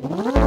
Huh?